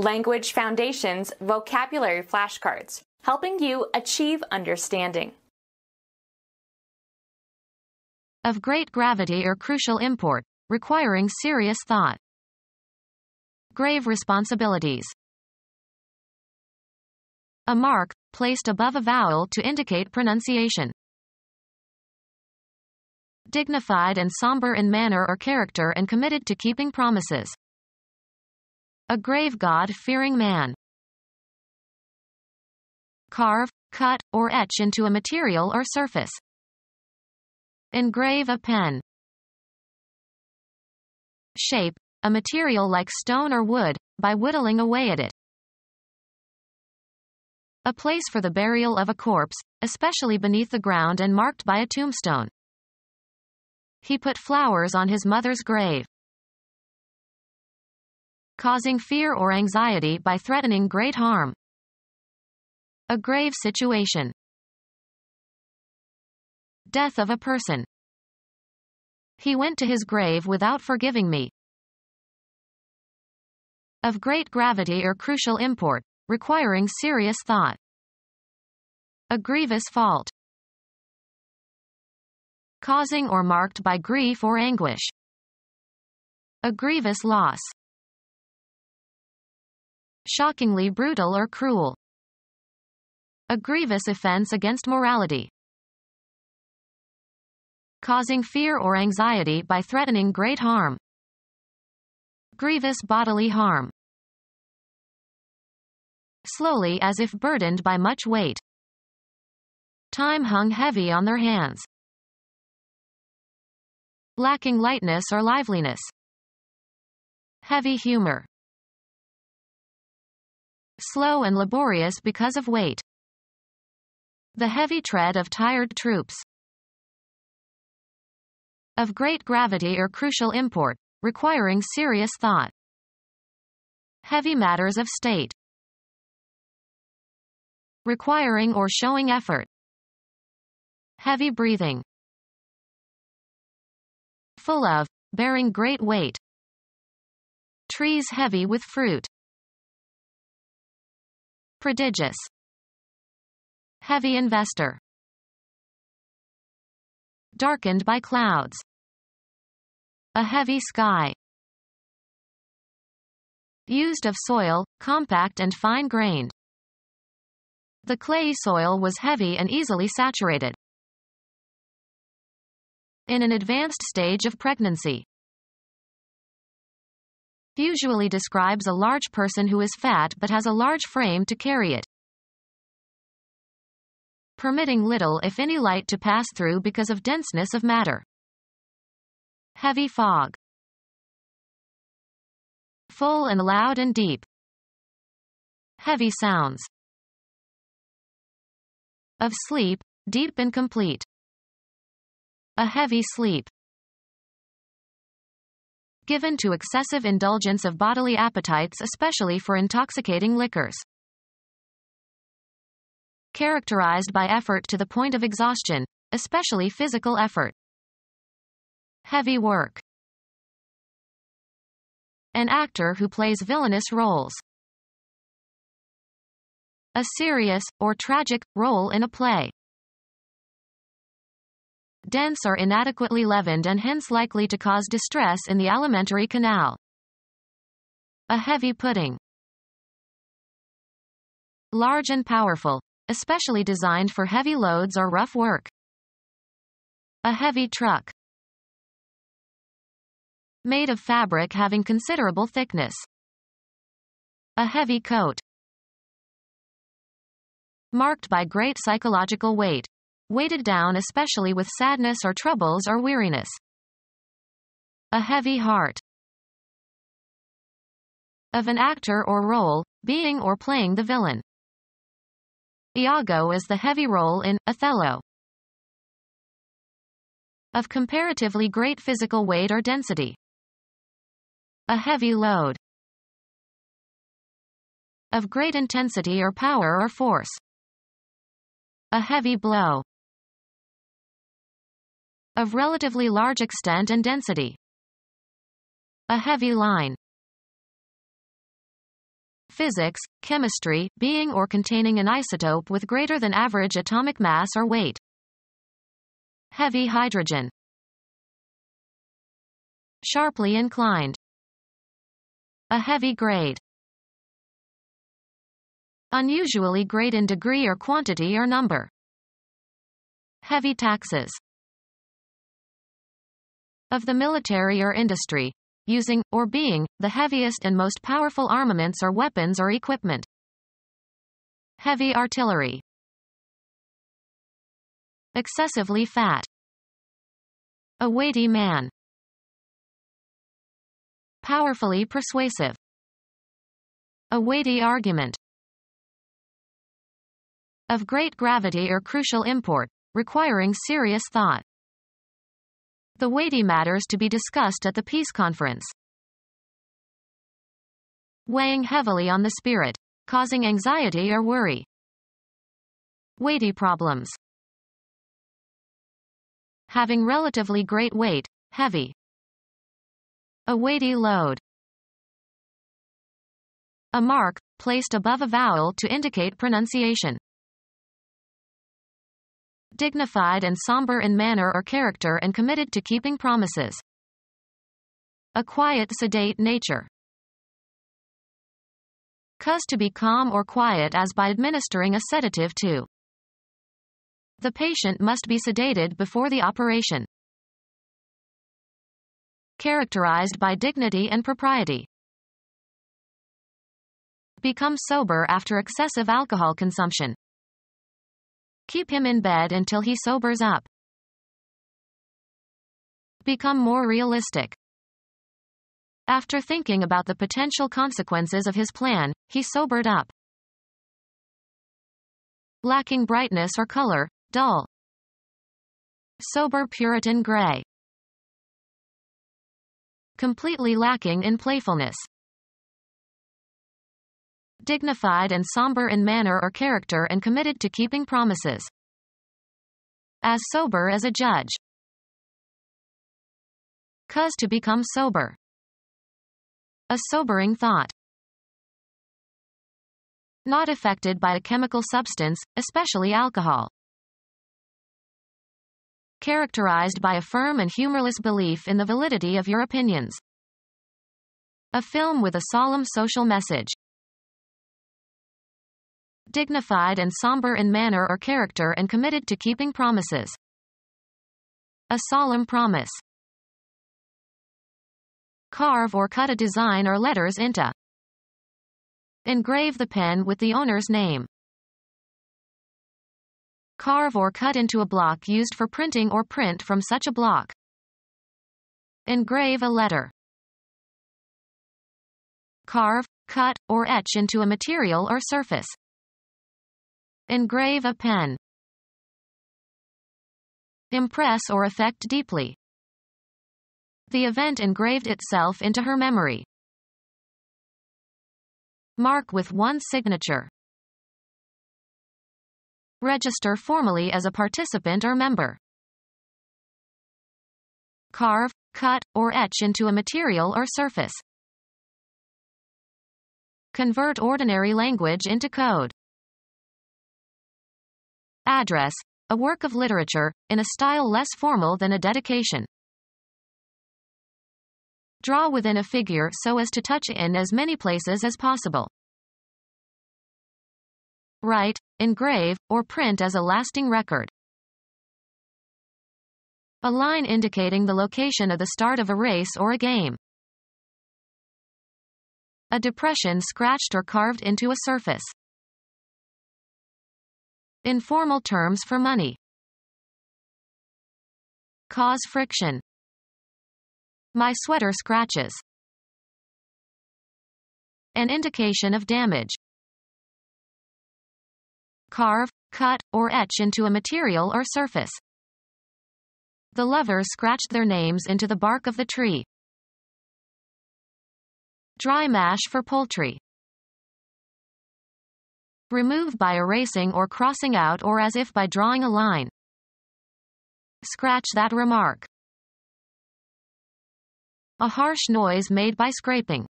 Language Foundations vocabulary flashcards, helping you achieve understanding. Of great gravity or crucial import, requiring serious thought. Grave responsibilities. A mark, placed above a vowel to indicate pronunciation. Dignified and somber in manner or character and committed to keeping promises. A grave God-fearing man. Carve, cut, or etch into a material or surface. Engrave a pen. Shape, a material like stone or wood, by whittling away at it. A place for the burial of a corpse, especially beneath the ground and marked by a tombstone. He put flowers on his mother's grave causing fear or anxiety by threatening great harm. A grave situation. Death of a person. He went to his grave without forgiving me. Of great gravity or crucial import, requiring serious thought. A grievous fault. Causing or marked by grief or anguish. A grievous loss shockingly brutal or cruel. A grievous offense against morality. Causing fear or anxiety by threatening great harm. Grievous bodily harm. Slowly as if burdened by much weight. Time hung heavy on their hands. Lacking lightness or liveliness. Heavy humor slow and laborious because of weight. The heavy tread of tired troops. Of great gravity or crucial import, requiring serious thought. Heavy matters of state. Requiring or showing effort. Heavy breathing. Full of, bearing great weight. Trees heavy with fruit. Prodigious. Heavy investor. Darkened by clouds. A heavy sky. Used of soil, compact and fine-grained. The clay soil was heavy and easily saturated. In an advanced stage of pregnancy usually describes a large person who is fat but has a large frame to carry it. Permitting little if any light to pass through because of denseness of matter. Heavy fog. Full and loud and deep. Heavy sounds. Of sleep, deep and complete. A heavy sleep given to excessive indulgence of bodily appetites especially for intoxicating liquors. Characterized by effort to the point of exhaustion, especially physical effort. Heavy work. An actor who plays villainous roles. A serious, or tragic, role in a play dense or inadequately leavened and hence likely to cause distress in the alimentary canal. A heavy pudding. Large and powerful, especially designed for heavy loads or rough work. A heavy truck. Made of fabric having considerable thickness. A heavy coat. Marked by great psychological weight weighted down especially with sadness or troubles or weariness. A heavy heart. Of an actor or role, being or playing the villain. Iago is the heavy role in Othello. Of comparatively great physical weight or density. A heavy load. Of great intensity or power or force. A heavy blow of relatively large extent and density. A heavy line. physics, chemistry, being or containing an isotope with greater than average atomic mass or weight. Heavy hydrogen. Sharply inclined. A heavy grade. Unusually great in degree or quantity or number. Heavy taxes. Of the military or industry, using, or being, the heaviest and most powerful armaments or weapons or equipment. Heavy artillery. Excessively fat. A weighty man. Powerfully persuasive. A weighty argument. Of great gravity or crucial import, requiring serious thought the weighty matters to be discussed at the peace conference. Weighing heavily on the spirit, causing anxiety or worry. Weighty problems. Having relatively great weight, heavy. A weighty load. A mark, placed above a vowel to indicate pronunciation dignified and somber in manner or character and committed to keeping promises. A quiet sedate nature. Cause to be calm or quiet as by administering a sedative to. The patient must be sedated before the operation. Characterized by dignity and propriety. Become sober after excessive alcohol consumption. Keep him in bed until he sobers up. Become more realistic. After thinking about the potential consequences of his plan, he sobered up. Lacking brightness or color, dull. Sober Puritan gray. Completely lacking in playfulness dignified and somber in manner or character and committed to keeping promises. As sober as a judge. Cause to become sober. A sobering thought. Not affected by a chemical substance, especially alcohol. Characterized by a firm and humorless belief in the validity of your opinions. A film with a solemn social message dignified and somber in manner or character and committed to keeping promises. A solemn promise. Carve or cut a design or letters into. Engrave the pen with the owner's name. Carve or cut into a block used for printing or print from such a block. Engrave a letter. Carve, cut, or etch into a material or surface. Engrave a pen. Impress or affect deeply. The event engraved itself into her memory. Mark with one signature. Register formally as a participant or member. Carve, cut, or etch into a material or surface. Convert ordinary language into code. Address, a work of literature, in a style less formal than a dedication. Draw within a figure so as to touch in as many places as possible. Write, engrave, or print as a lasting record. A line indicating the location of the start of a race or a game. A depression scratched or carved into a surface. Informal terms for money. Cause friction. My sweater scratches. An indication of damage. Carve, cut, or etch into a material or surface. The lovers scratched their names into the bark of the tree. Dry mash for poultry. Remove by erasing or crossing out or as if by drawing a line. Scratch that remark. A harsh noise made by scraping.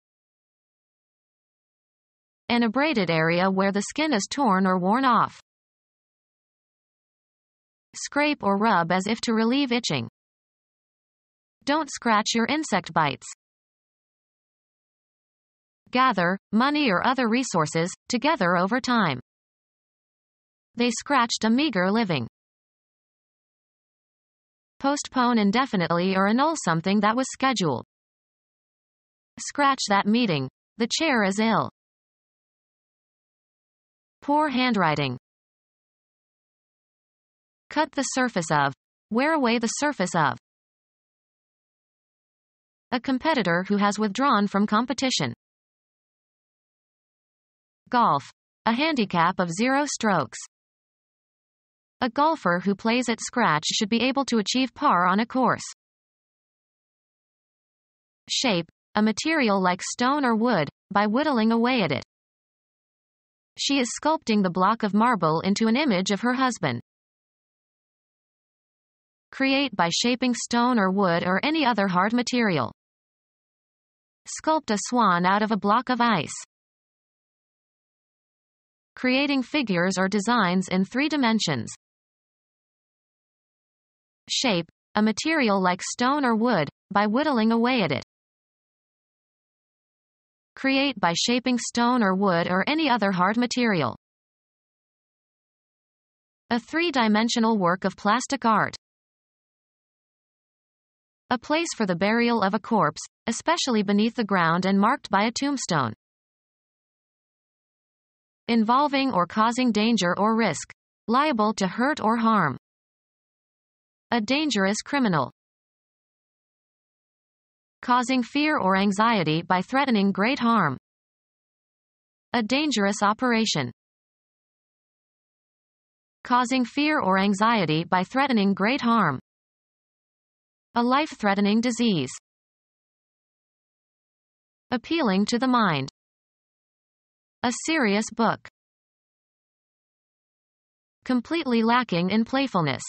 An abraded area where the skin is torn or worn off. Scrape or rub as if to relieve itching. Don't scratch your insect bites. Gather, money or other resources, together over time. They scratched a meager living. Postpone indefinitely or annul something that was scheduled. Scratch that meeting. The chair is ill. Poor handwriting. Cut the surface of. Wear away the surface of. A competitor who has withdrawn from competition. Golf. A handicap of zero strokes. A golfer who plays at scratch should be able to achieve par on a course. Shape. A material like stone or wood, by whittling away at it. She is sculpting the block of marble into an image of her husband. Create by shaping stone or wood or any other hard material. Sculpt a swan out of a block of ice. Creating figures or designs in three dimensions. Shape, a material like stone or wood, by whittling away at it. Create by shaping stone or wood or any other hard material. A three-dimensional work of plastic art. A place for the burial of a corpse, especially beneath the ground and marked by a tombstone. Involving or causing danger or risk. Liable to hurt or harm. A dangerous criminal. Causing fear or anxiety by threatening great harm. A dangerous operation. Causing fear or anxiety by threatening great harm. A life-threatening disease. Appealing to the mind. A serious book. Completely lacking in playfulness.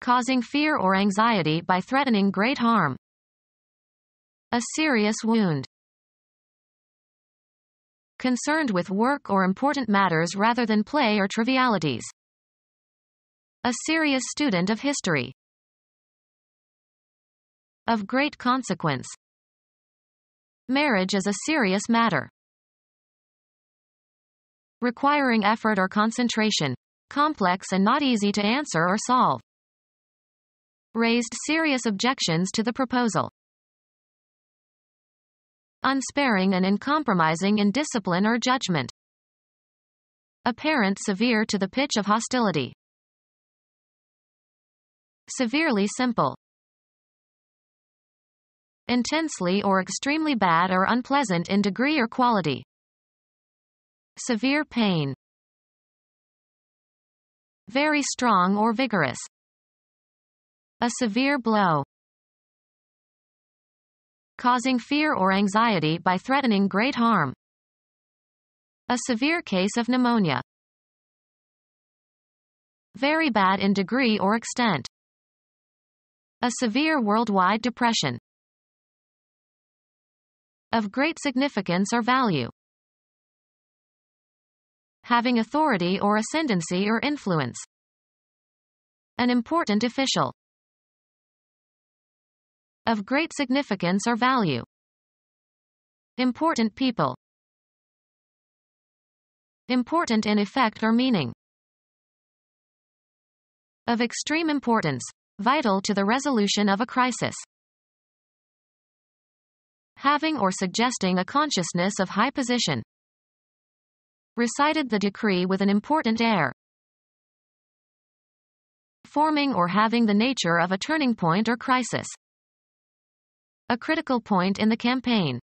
Causing fear or anxiety by threatening great harm. A serious wound. Concerned with work or important matters rather than play or trivialities. A serious student of history. Of great consequence. Marriage is a serious matter. Requiring effort or concentration. Complex and not easy to answer or solve. Raised serious objections to the proposal. Unsparing and uncompromising in discipline or judgment. Apparent severe to the pitch of hostility. Severely simple. Intensely or extremely bad or unpleasant in degree or quality. Severe pain. Very strong or vigorous. A severe blow. Causing fear or anxiety by threatening great harm. A severe case of pneumonia. Very bad in degree or extent. A severe worldwide depression. Of great significance or value. Having authority or ascendancy or influence. An important official. Of great significance or value. Important people. Important in effect or meaning. Of extreme importance vital to the resolution of a crisis. Having or suggesting a consciousness of high position. Recited the decree with an important air. Forming or having the nature of a turning point or crisis. A critical point in the campaign.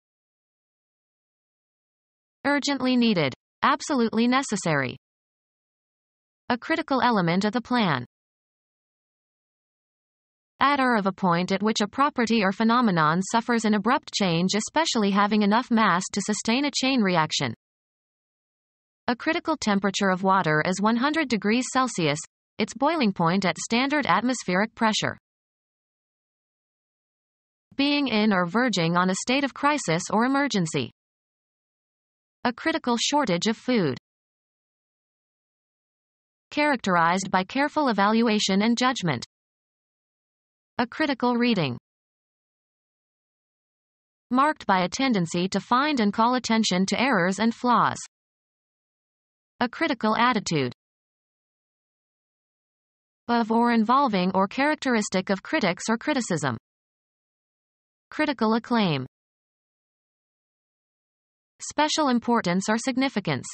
Urgently needed. Absolutely necessary. A critical element of the plan adder of a point at which a property or phenomenon suffers an abrupt change especially having enough mass to sustain a chain reaction. A critical temperature of water is 100 degrees Celsius, its boiling point at standard atmospheric pressure. Being in or verging on a state of crisis or emergency. A critical shortage of food. Characterized by careful evaluation and judgment. A critical reading. Marked by a tendency to find and call attention to errors and flaws. A critical attitude. Of or involving or characteristic of critics or criticism. Critical acclaim. Special importance or significance.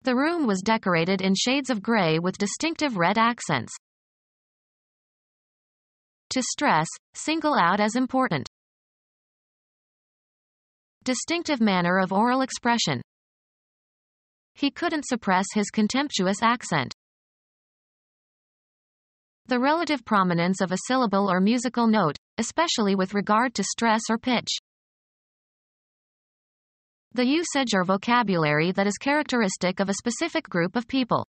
The room was decorated in shades of gray with distinctive red accents. To stress, single out as important. Distinctive manner of oral expression. He couldn't suppress his contemptuous accent. The relative prominence of a syllable or musical note, especially with regard to stress or pitch. The usage or vocabulary that is characteristic of a specific group of people.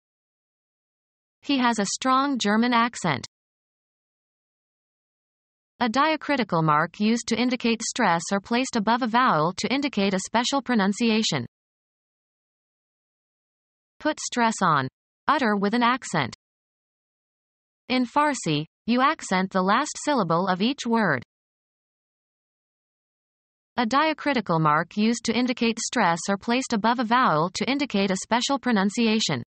He has a strong German accent. A diacritical mark used to indicate stress or placed above a vowel to indicate a special pronunciation. Put stress on. Utter with an accent. In Farsi, you accent the last syllable of each word. A diacritical mark used to indicate stress or placed above a vowel to indicate a special pronunciation.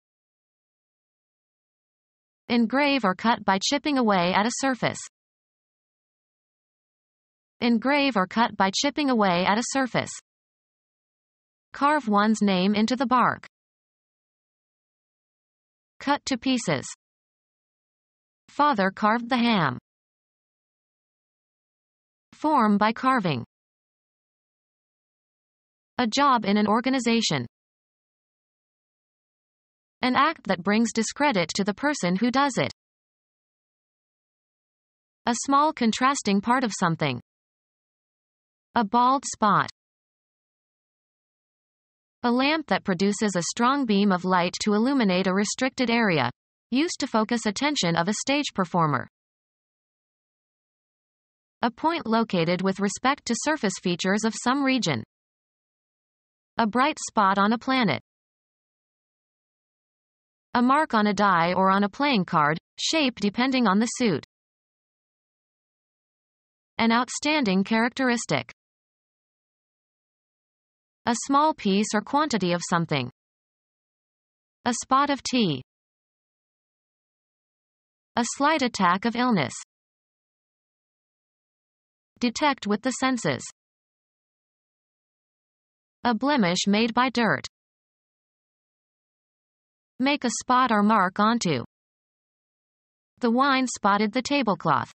Engrave or cut by chipping away at a surface. Engrave or cut by chipping away at a surface. Carve one's name into the bark. Cut to pieces. Father carved the ham. Form by carving. A job in an organization. An act that brings discredit to the person who does it. A small contrasting part of something. A bald spot. A lamp that produces a strong beam of light to illuminate a restricted area. Used to focus attention of a stage performer. A point located with respect to surface features of some region. A bright spot on a planet. A mark on a die or on a playing card, shape depending on the suit. An outstanding characteristic. A small piece or quantity of something. A spot of tea. A slight attack of illness. Detect with the senses. A blemish made by dirt. Make a spot or mark onto. The wine spotted the tablecloth.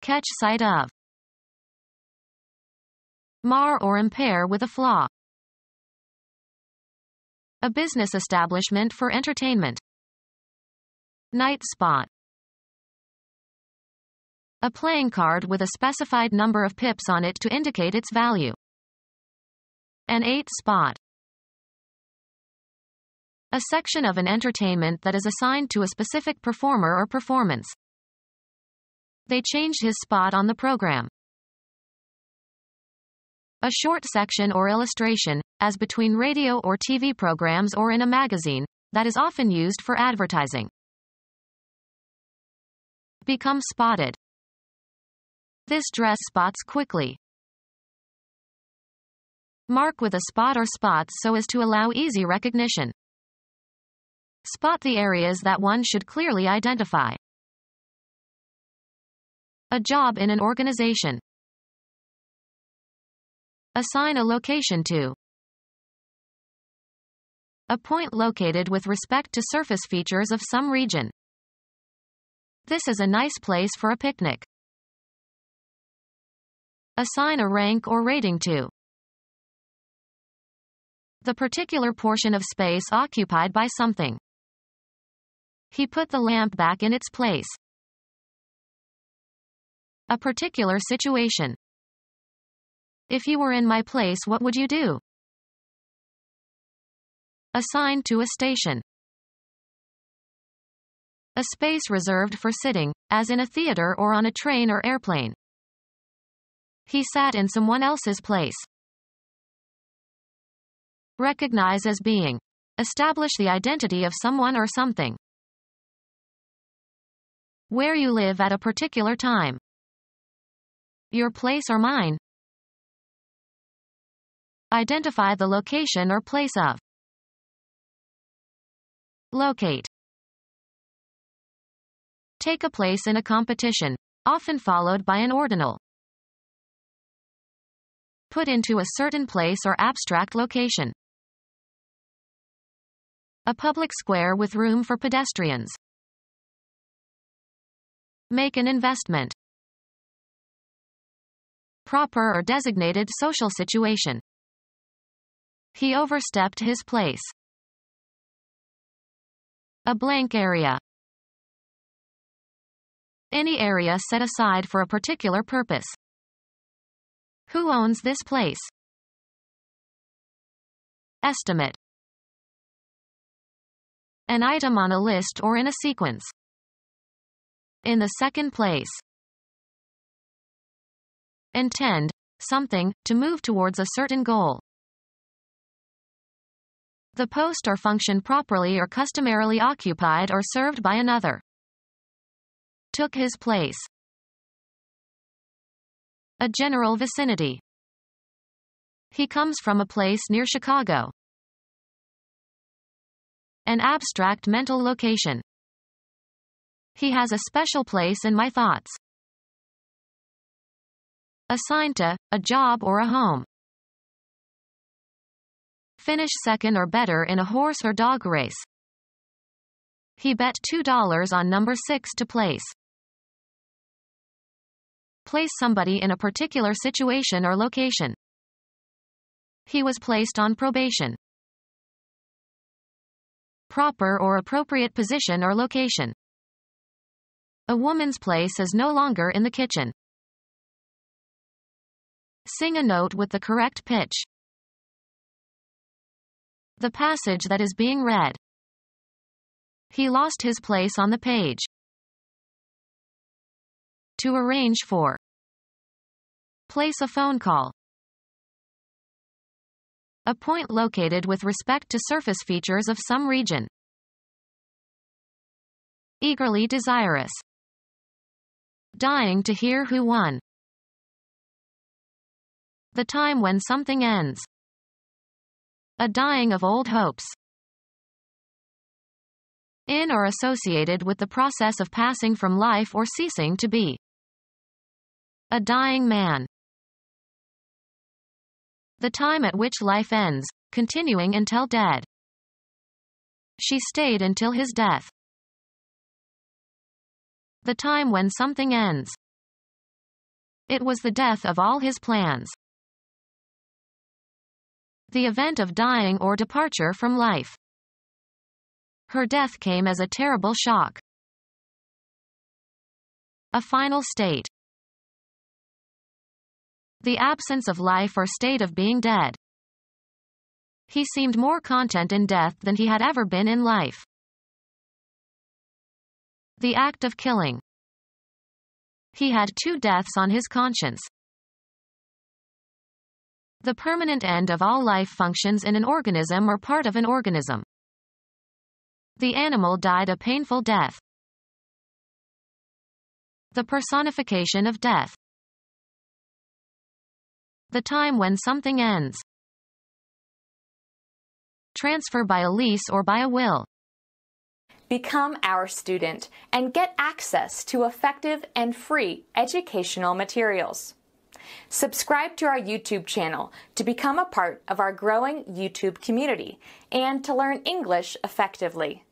Catch sight of. Mar or impair with a flaw. A business establishment for entertainment. Night spot. A playing card with a specified number of pips on it to indicate its value. An 8 spot. A section of an entertainment that is assigned to a specific performer or performance. They changed his spot on the program. A short section or illustration, as between radio or TV programs or in a magazine, that is often used for advertising. Become spotted. This dress spots quickly. Mark with a spot or spots so as to allow easy recognition. Spot the areas that one should clearly identify. A job in an organization. Assign a location to. A point located with respect to surface features of some region. This is a nice place for a picnic. Assign a rank or rating to. The particular portion of space occupied by something. He put the lamp back in its place. A particular situation. If you were in my place what would you do? Assigned to a station. A space reserved for sitting, as in a theater or on a train or airplane. He sat in someone else's place. Recognize as being. Establish the identity of someone or something. Where you live at a particular time. Your place or mine. Identify the location or place of. Locate. Take a place in a competition, often followed by an ordinal. Put into a certain place or abstract location. A public square with room for pedestrians. Make an investment. Proper or designated social situation. He overstepped his place. A blank area. Any area set aside for a particular purpose. Who owns this place? Estimate. An item on a list or in a sequence. In the second place. Intend, something, to move towards a certain goal. The post or function properly or customarily occupied or served by another. Took his place. A general vicinity. He comes from a place near Chicago. An abstract mental location. He has a special place in my thoughts. Assigned to, a job or a home. Finish second or better in a horse or dog race. He bet $2 on number 6 to place. Place somebody in a particular situation or location. He was placed on probation. Proper or appropriate position or location. A woman's place is no longer in the kitchen. Sing a note with the correct pitch. The passage that is being read. He lost his place on the page. To arrange for. Place a phone call. A point located with respect to surface features of some region. Eagerly desirous. Dying to hear who won. The time when something ends. A dying of old hopes. In or associated with the process of passing from life or ceasing to be. A dying man. The time at which life ends, continuing until dead. She stayed until his death. The time when something ends. It was the death of all his plans. The event of dying or departure from life. Her death came as a terrible shock. A final state. The absence of life or state of being dead. He seemed more content in death than he had ever been in life. The act of killing. He had two deaths on his conscience. The permanent end of all life functions in an organism or part of an organism. The animal died a painful death. The personification of death. The time when something ends. Transfer by a lease or by a will. Become our student and get access to effective and free educational materials. Subscribe to our YouTube channel to become a part of our growing YouTube community and to learn English effectively.